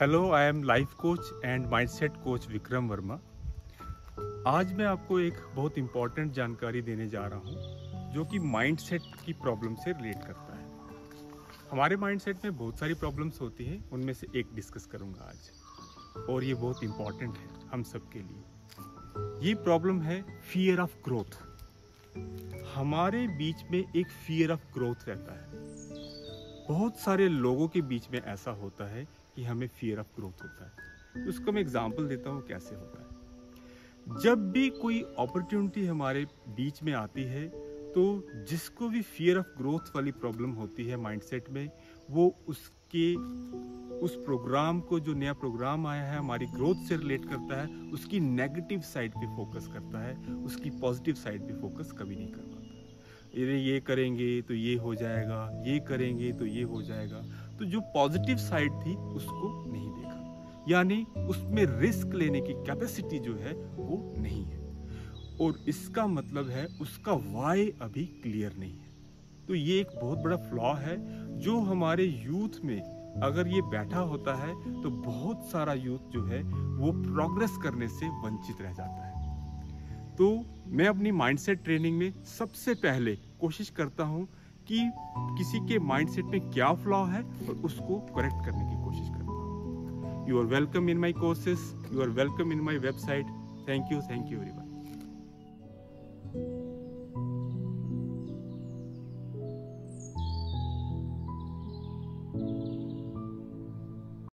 Hello I am life coach and mindset coach Vikram Verma आज मैं आपको एक बहुत इंपॉर्टेंट जानकारी देने जा रहा हूँ, जो कि माइंडसेट की प्रॉब्लम से रिलेट करता है। हमारे माइंडसेट में बहुत सारी प्रॉब्लम्स होती हैं, उनमें से एक डिस्कस करूँगा आज। और ये बहुत इंपॉर्टेंट है हम सब के लिए। ये प्रॉब्लम है फियर ऑफ़ ग्रोथ हमारे बीच में एक फियर ऑफ़ ग्रोथ रहता है। बहुत सारे लोगों के बीच में ऐसा होता है कि हमें फियर ऑफ़ ग्रोथ होता है। उसको मैं एग्ज़ाम्पल देता हूँ कैसे होता है। जब भी कोई अपॉर्चुनिटी हमारे बीच में आती है तो जिसको भी फियर ऑफ़ ग्रोथ वाली प्रॉब्लम होती है माइंडसेट में, वो उसके, उस प्रोग्राम को, जो नया प्रोग्राम आया है, हमारी ग्रोथ से रिलेट करता है, उसकी नेगेटिव साइड पे फोकस करता है, उसकी पॉजिटिव साइड पे फोकस कभी नहीं कर ये ये करेंगे तो ये हो जाएगा, ये करेंगे तो ये हो जाएगा। तो जो पॉजिटिव साइड थी, उसको नहीं देखा। यानी उसमें रिस्क लेने की कैपेसिटी जो है, वो नहीं है। और इसका मतलब है, उसका वाई अभी क्लियर नहीं है। तो ये एक बहुत बड़ा फ्लॉ है, जो हमारे यूथ में अगर ये बैठा होता है तो बहुत सारा यूथ जो है, वो प्रोग्रेस करने से वंचित रह जाता है। तो मैं अपनी माइंडसेट ट्रेनिंग में सबसे पहले कोशिश करता हूँ कि किसी के माइंडसेट में क्या फ्लॉ है और उसको करेक्ट करने की कोशिश करता हूँ। You are welcome in my courses you are welcome in my website thank you thank you very